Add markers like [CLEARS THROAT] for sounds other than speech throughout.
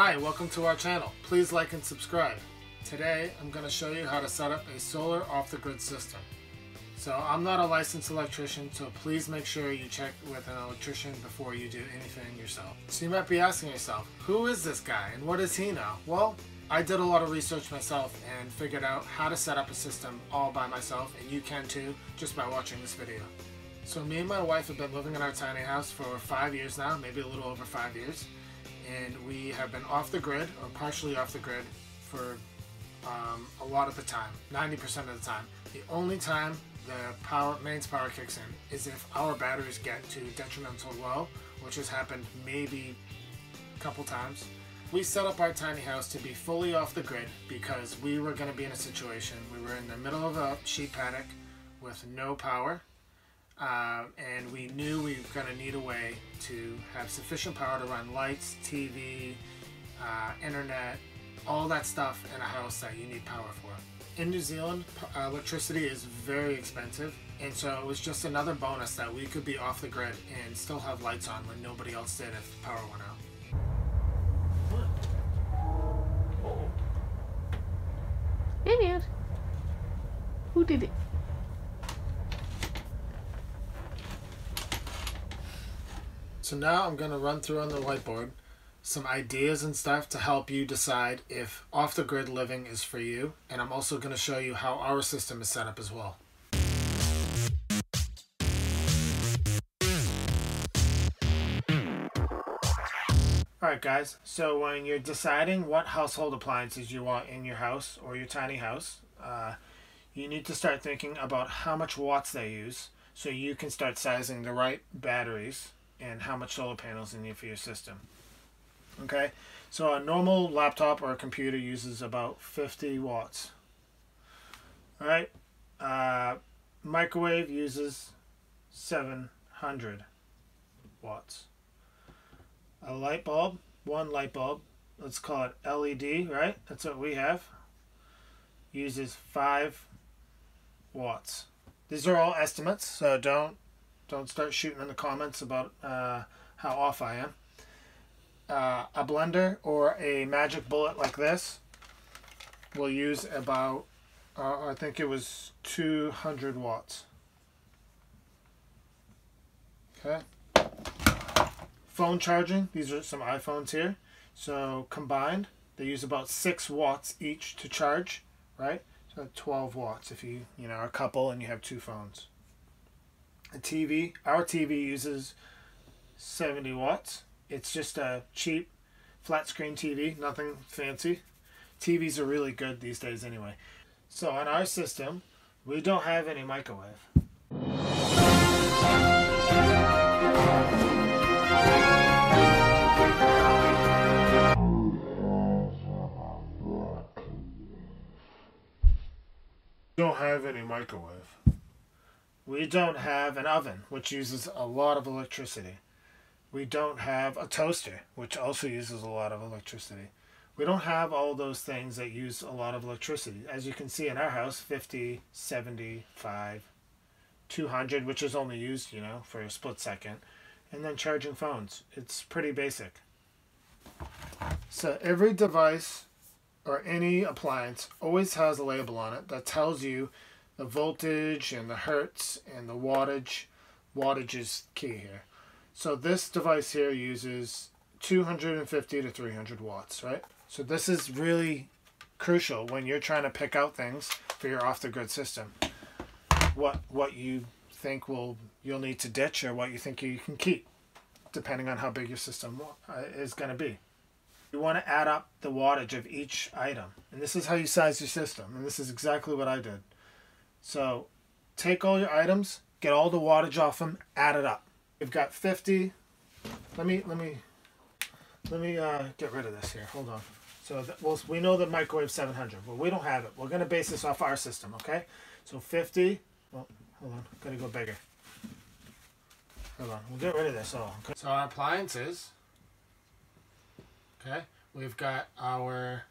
Hi, welcome to our channel. Please like and subscribe. Today I'm going to show you how to set up a solar off-the-grid system. So I'm not a licensed electrician, so please make sure you check with an electrician before you do anything yourself. So you might be asking yourself, who is this guy and what does he know? Well, I did a lot of research myself and figured out how to set up a system all by myself and you can too just by watching this video. So me and my wife have been living in our tiny house for five years now, maybe a little over five years. And we have been off the grid or partially off the grid for um, a lot of the time, 90% of the time. The only time the power mains power kicks in is if our batteries get to detrimental low, which has happened maybe a couple times. We set up our tiny house to be fully off the grid because we were going to be in a situation. We were in the middle of a sheep paddock with no power, uh, and we knew we were going to need a way to have sufficient power to run lights, TV, uh, internet, all that stuff in a house that you need power for in New Zealand, uh, electricity is very expensive, and so it was just another bonus that we could be off the grid and still have lights on when nobody else did if the power went out. Idiot. Who did it? So now I'm going to run through on the whiteboard some ideas and stuff to help you decide if off the grid living is for you. And I'm also going to show you how our system is set up as well. Alright guys, so when you're deciding what household appliances you want in your house or your tiny house, uh, you need to start thinking about how much watts they use so you can start sizing the right batteries and how much solar panels you need for your system. Okay, so a normal laptop or a computer uses about 50 watts. All right, uh, microwave uses 700 watts. A light bulb, one light bulb, let's call it LED, right? That's what we have. Uses 5 watts. These are all estimates, so don't don't start shooting in the comments about uh, how off I am. Uh, a blender or a magic bullet like this will use about uh, I think it was 200 watts. Okay. Phone charging these are some iPhones here. So combined they use about 6 watts each to charge right? So 12 watts if you you know are a couple and you have two phones TV our TV uses 70 watts it's just a cheap flat screen TV, nothing fancy. TVs are really good these days anyway. So on our system, we don't have any microwave. don't have any microwave. We don't have an oven, which uses a lot of electricity. We don't have a toaster, which also uses a lot of electricity. We don't have all those things that use a lot of electricity. As you can see in our house, 50, 75, 200, which is only used, you know, for a split second. And then charging phones. It's pretty basic. So every device or any appliance always has a label on it that tells you the voltage and the hertz and the wattage. Wattage is key here. So this device here uses 250 to 300 watts, right? So this is really crucial when you're trying to pick out things for your off-the-grid system. What what you think will you'll need to ditch or what you think you can keep, depending on how big your system uh, is going to be. You want to add up the wattage of each item, and this is how you size your system. And this is exactly what I did. So take all your items, get all the wattage off them, add it up. We've got 50. Let me let me let me uh, get rid of this here. Hold on. So that, well, we know the microwave 700. but we don't have it. We're going to base this off our system, okay? So 50. Well, hold on. Got to go bigger. Hold on. We'll get rid of this all. Okay? So our appliances. Okay. We've got our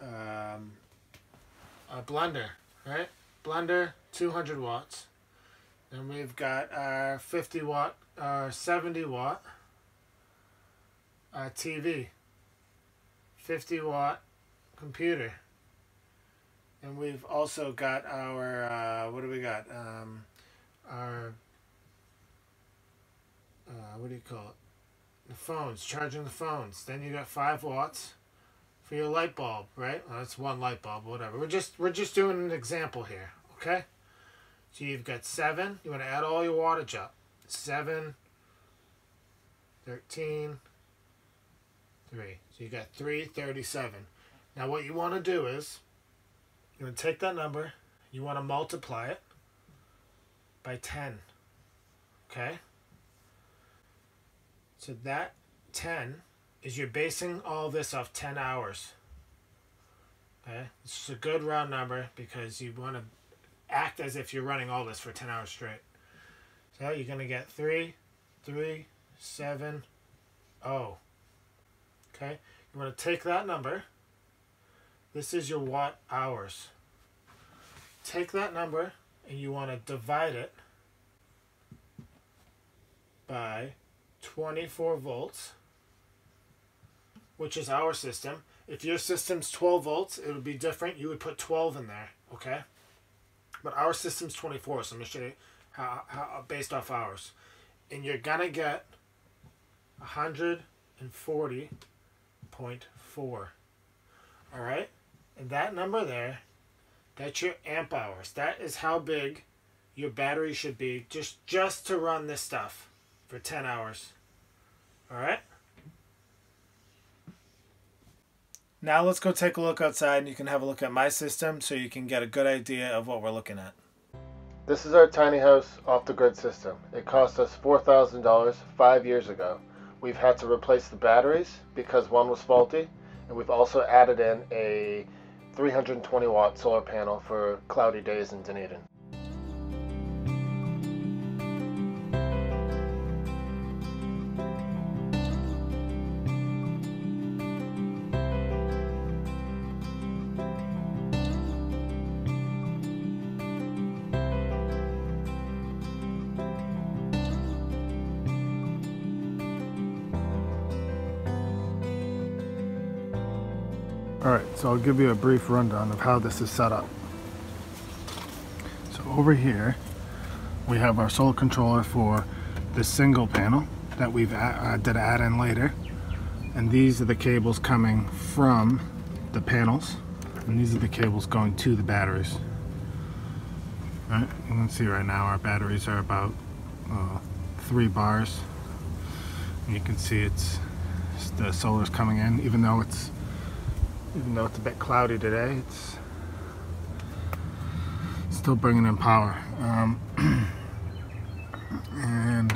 um, a blender, right? Blender, 200 watts. Then we've got our 50 watt, our 70 watt, uh, TV, 50 watt computer. And we've also got our, uh, what do we got? Um, our, uh, what do you call it? The phones, charging the phones. Then you got 5 watts for your light bulb, right? Well, that's one light bulb, whatever. We're just we're just doing an example here, okay? So you've got seven. You want to add all your wattage up. Seven, 13, 3. So you got 337. Now what you want to do is, you want to take that number, you want to multiply it by 10. Okay? So that 10 is you're basing all this off 10 hours. Okay? It's a good round number because you want to act as if you're running all this for 10 hours straight. So you're going to get 3, 3, 7, 0. Okay? You want to take that number. This is your watt hours. Take that number and you want to divide it by 24 volts which is our system. If your system's 12 volts, it would be different. You would put 12 in there, okay? But our system's 24, so I'm going to show you how, how, uh, based off ours. And you're going to get 140.4. All right? And that number there, that's your amp hours. That is how big your battery should be just, just to run this stuff for 10 hours. All right? Now let's go take a look outside and you can have a look at my system so you can get a good idea of what we're looking at. This is our tiny house off the grid system. It cost us $4,000 five years ago. We've had to replace the batteries because one was faulty and we've also added in a 320 watt solar panel for cloudy days in Dunedin. Alright, so I'll give you a brief rundown of how this is set up. So over here, we have our solar controller for the single panel that we've uh, did add in later. And these are the cables coming from the panels. And these are the cables going to the batteries. All right, you can see right now our batteries are about uh, three bars. And you can see it's the solar's coming in, even though it's even though it's a bit cloudy today it's still bringing in power. Um, [CLEARS THROAT] and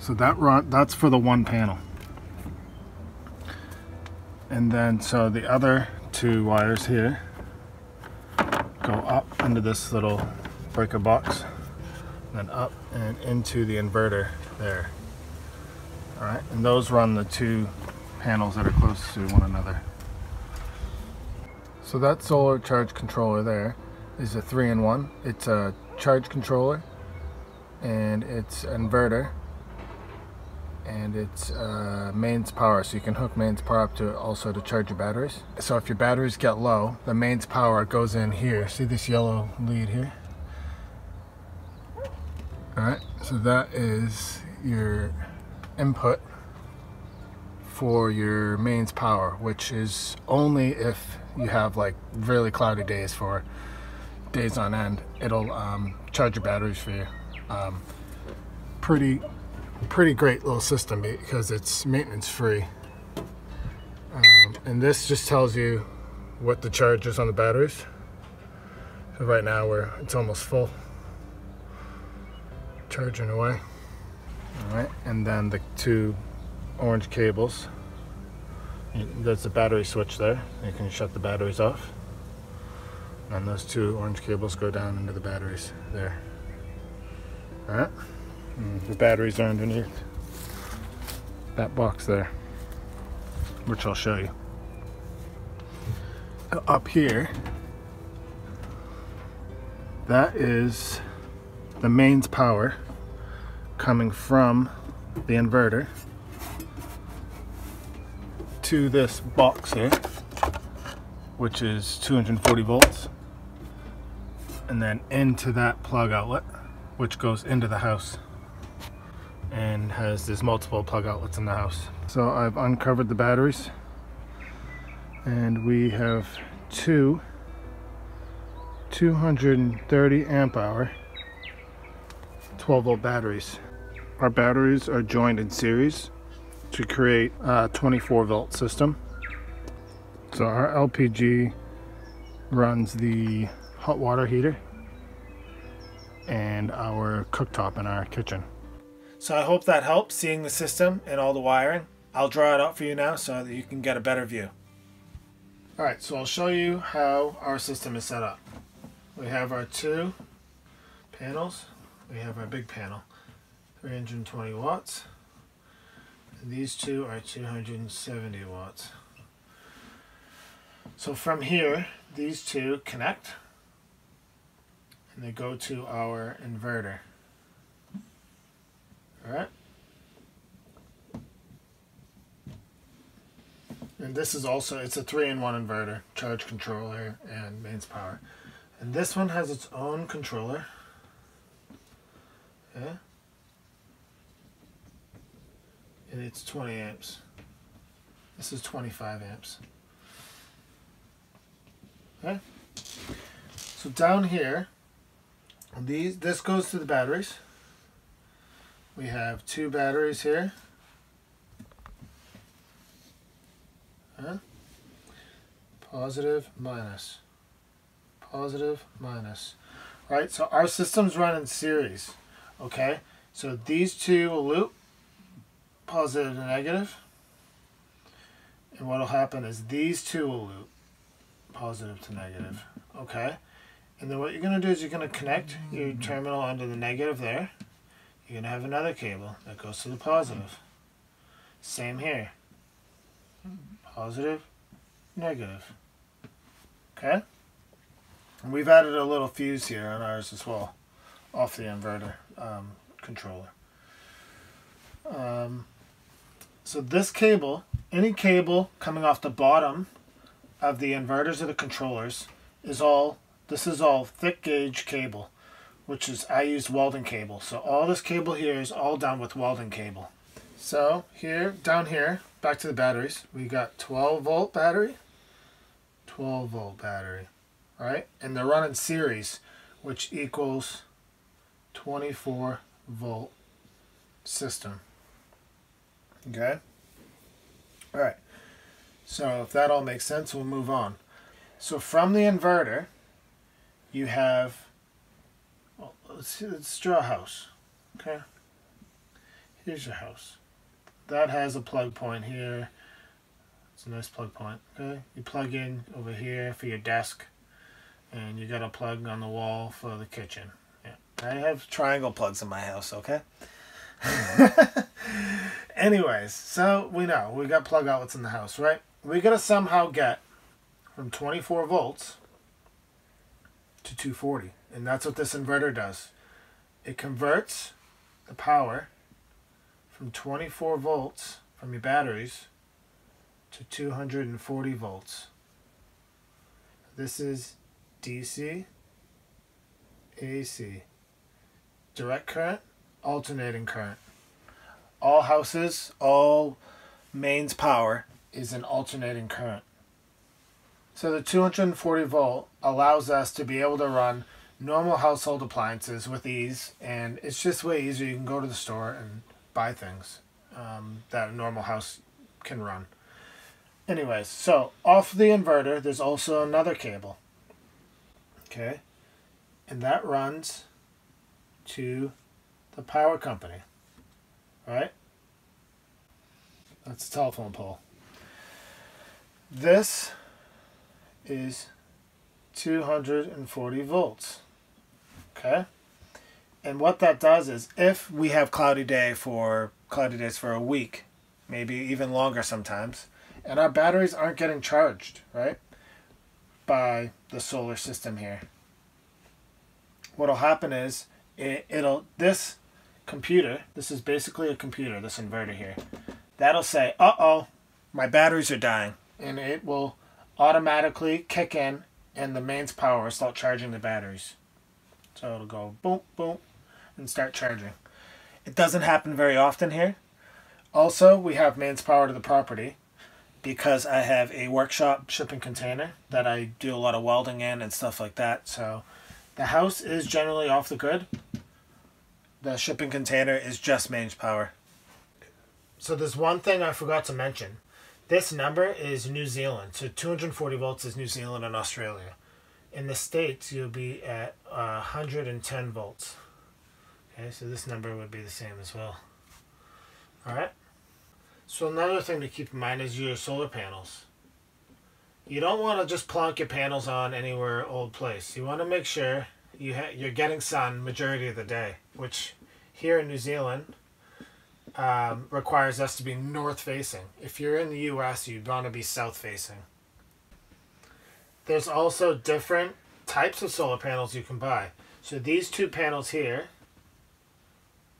so that run that's for the one panel. And then so the other two wires here go up into this little breaker box then up and into the inverter there. All right and those run the two panels that are close to one another so that solar charge controller there is a three-in-one. It's a charge controller and it's an inverter and it's uh, mains power. So you can hook mains power up to also to charge your batteries. So if your batteries get low the mains power goes in here. See this yellow lead here? All right. So that is your input for your mains power which is only if you have like really cloudy days for days on end, it'll um, charge your batteries for you. Um, pretty, pretty great little system because it's maintenance free. Um, and this just tells you what the charge is on the batteries. So right now we're it's almost full. Charging away. All right, and then the two orange cables there's a battery switch there. You can shut the batteries off. And those two orange cables go down into the batteries there. Alright? Mm, the batteries are underneath that box there, which I'll show you. Up here, that is the mains power coming from the inverter to this box here, which is 240 volts, and then into that plug outlet, which goes into the house and has there's multiple plug outlets in the house. So I've uncovered the batteries and we have two 230 amp hour 12 volt batteries. Our batteries are joined in series to create a 24 volt system. So our LPG runs the hot water heater and our cooktop in our kitchen. So I hope that helps seeing the system and all the wiring. I'll draw it out for you now so that you can get a better view. Alright, so I'll show you how our system is set up. We have our two panels. We have our big panel, 320 watts. These two are 270 watts. So from here, these two connect and they go to our inverter. Alright? And this is also, it's a 3-in-1 inverter, charge controller, and mains power. And this one has its own controller. Yeah. And it's 20 amps. This is 25 amps. Okay. So down here, these this goes to the batteries. We have two batteries here. Huh? Positive, minus. Positive, minus. Right, so our systems run in series. Okay, so these two will loop, positive and negative. And what will happen is these two will loop, positive to negative. Okay, and then what you're going to do is you're going to connect your terminal under the negative there. You're going to have another cable that goes to the positive. Same here. Positive, negative. Okay? And we've added a little fuse here on ours as well, off the inverter um, controller. Um, so this cable, any cable coming off the bottom of the inverters or the controllers is all, this is all thick gauge cable which is I used welding cable. So all this cable here is all done with welding cable. So here, down here, back to the batteries, we got 12 volt battery, 12 volt battery, right? And they're running series, which equals 24 volt system. Okay? All right. So if that all makes sense, we'll move on. So from the inverter, you have let's see, let's draw a house. Okay. Here's your house. That has a plug point here. It's a nice plug point. Okay. You plug in over here for your desk, and you got a plug on the wall for the kitchen. Yeah. I have triangle plugs in my house. Okay. Mm-hmm. [LAUGHS] Anyways, so we know we got plug outlets in the house, right? We gotta somehow get from 24 volts to 240. And that's what this inverter does. It converts the power from 24 volts from your batteries to 240 volts. This is DC, AC, direct current, alternating current. All houses, all mains power is an alternating current. So the 240 volt allows us to be able to run normal household appliances with ease, and it's just way easier. You can go to the store and buy things um, that a normal house can run. Anyways, so off the inverter, there's also another cable. Okay, and that runs to the power company, right? That's a telephone pole. This is 240 volts. Okay? And what that does is if we have cloudy day for cloudy days for a week, maybe even longer sometimes, and our batteries aren't getting charged, right? By the solar system here. What'll happen is it, it'll this computer, this is basically a computer, this inverter here. That'll say, "Uh-oh, my batteries are dying. And it will automatically kick in and the mains power will start charging the batteries. So it'll go boom, boom, and start charging. It doesn't happen very often here. Also, we have mains power to the property because I have a workshop shipping container that I do a lot of welding in and stuff like that. So the house is generally off the grid. The shipping container is just mains power. So there's one thing I forgot to mention. This number is New Zealand. So 240 volts is New Zealand and Australia. In the States, you'll be at uh, 110 volts. Okay, so this number would be the same as well. Alright. So another thing to keep in mind is your solar panels. You don't want to just plonk your panels on anywhere old place. You want to make sure you you're getting sun majority of the day, which here in New Zealand um, requires us to be north facing. If you're in the U.S., you'd want to be south facing. There's also different types of solar panels you can buy. So these two panels here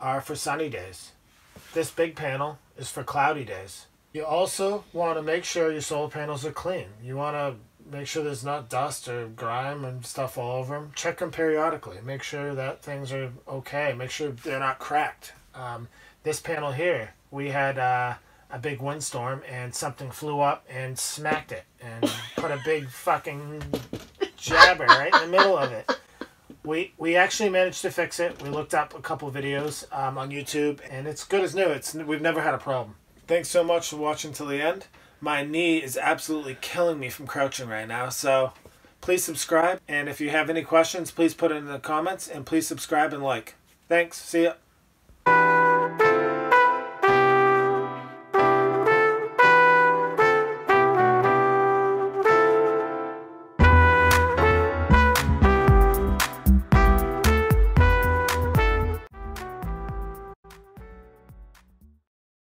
are for sunny days. This big panel is for cloudy days. You also want to make sure your solar panels are clean. You want to make sure there's not dust or grime and stuff all over them. Check them periodically. Make sure that things are okay. Make sure they're not cracked. Um, this panel here, we had uh, a big windstorm and something flew up and smacked it and put a big fucking jabber right in the middle of it. We we actually managed to fix it. We looked up a couple videos um, on YouTube and it's good as new. It's we've never had a problem. Thanks so much for watching till the end. My knee is absolutely killing me from crouching right now, so please subscribe. And if you have any questions, please put it in the comments and please subscribe and like. Thanks. See ya.